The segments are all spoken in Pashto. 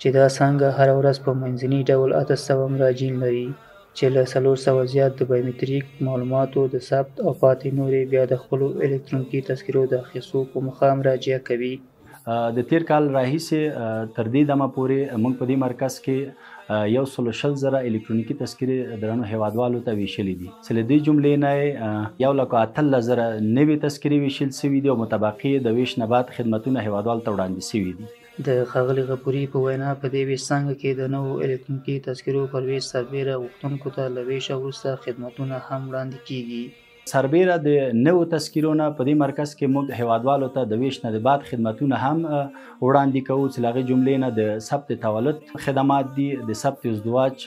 چې دا څانګه هره ورځ په منځني ډول اته سوه مراجعین لري، چې له څلور سوه زیات د بایومتریک معلوماتو د ثبت او پاتې نور یې بیا د خپلو الکترونیکي تذکرو د اخیستو په موخه مراجعه کوي. د تېر کال راهیسې تر دې دمه پورې موږ په دې مرکز کې یو سل او شل زره الکترونیکي تذکرې درنو هېوادوالو ته وېشلې دي، چې له دې جملې نه یې یو لک او اتلس زره نوې تذکرې وېشل شوي دي او متبقي یې د وېش نه بعد خدمتونه هېوادوالو ته وړاندې شوي دي. د ښاغلي غفوري په وینا، په دې وېش څانګه کې د نوو الکترونیکي تذکرو پر وېش سربېره غوښتونکو ته له وېشه وروسته خدمتونه هم وړاندې کېږي. سربېره د نوو تذکرو نه، په دې مرکز کې موږ هېوادوالو ته د وېش نه د بعد خدمتونه هم وړاندې کوو چې له هغې جملې نه د ثبت تولد خدمات دي، د ثبت ازدواج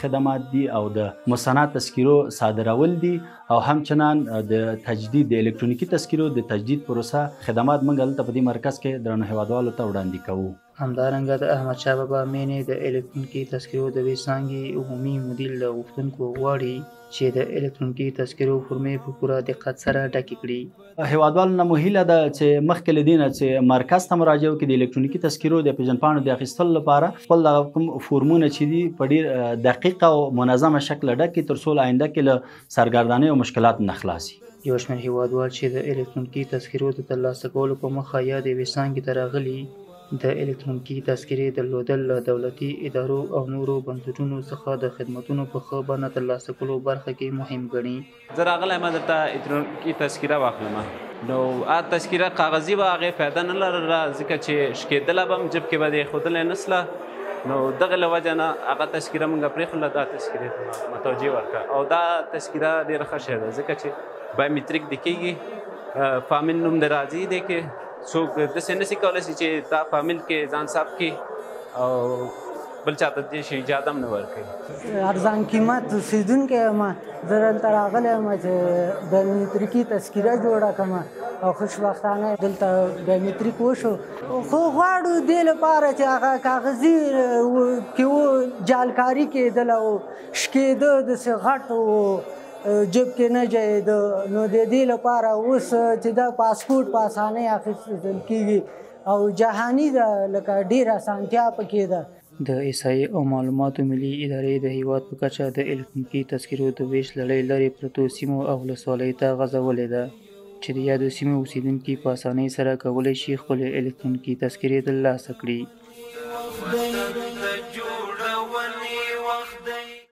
خدمات دي او د مصنع تذکرو صادرول دي. او همچنان د تجدید د الکترونیکی تذکرو د تجدید پروسه خدمات موږ دلته په دې مرکز کې درنو هیوادوالو ته وړاندې کوو. همدارنګه د احمد شاه بابا مېنې د الکترونیکی تذکرو د ویب څانګې عمومی مدیر له غوښتونکو غواړي چې د الکترونیکی تذکرو فورمې په پوره دقت سره ډکې کړي. هیوادوالو نه مو هیله ده چې مخکې له دینه چې مرکز ته مراجعه وکړي د الکترونیکی تذکرو د پیژندپاڼو د اخیستلو لپاره خپل دغه کوم فورمونه چې دي په ډیر دقیق او منظمه شکل ډک کړي ترڅو آینده کې له سرګردانۍ او مشکلات نه خلاص یو شمېر هیوادوال چې د الکترونیکی تذکرو د ترلاسه کولو په مخه یادې یوې څانګې ته راغلي د الکترونیکی تذکرې درلودل له دولتي ادارو او نورو بنسټونو څخه د خدمتونو په ښه بڼه ترلاسه کولو برخه کې مهم ګڼي زه راغلی ما درته الکترونیکي تذکره واخلم نو ا تذکره کاغذي وه هغه فایده نه لرله ځکه چې شکېدله به هم جب کې به دې ښودلی نسله نو دغه له وجه نه هغه تذکره مونږ پرې خله دا تذکره ته متوجه ورکړه او دا تذکره ډیره ښه شی ده ځکه چې بایومټریک د کیږي فامیل نوم د راځي دی کې څوک داسې نشي کولی چې دا فامیل کې ځان ثبت کړي او بل چاته دې شي اجازه هم نه ورکوي ارزان قیمت اوسېدونکی یم زه دلته راغلی یم چې بایومتریکي تذکیره جوړه کړم او خوشبختانه دلته بایومتریک وشو خو غواړو دې لپاره چې هغه کاغذي کې و جالکاري کېدله او شکېده داسې غټ و جیب کې نه جایده نو د دې لپاره اوس چې دا پاسپورت په اسانۍ اخیستل کېږي او جهاني ده لکه ډېر اسانتیا پکې ده. د احصایې او معلوماتو ملي ادارې د هېواد په کچه د الکترونیکي تذکرو د وېش لړۍ لرې پرتو سیمو او ولسوالیو ته غځولې ده چې د یادو سیمو اوسېدونکي په اسانۍ سره کولی شي خپلې الکترونیکي تذکرې ترلاسه کړي.